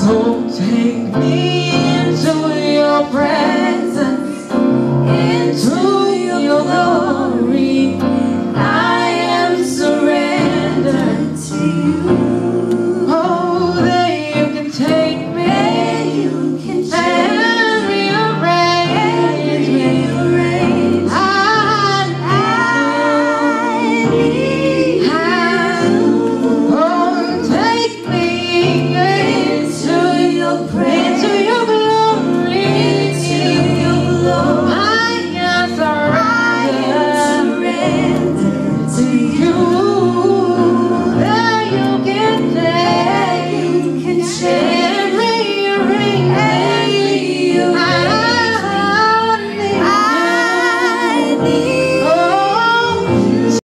So take me into your breath.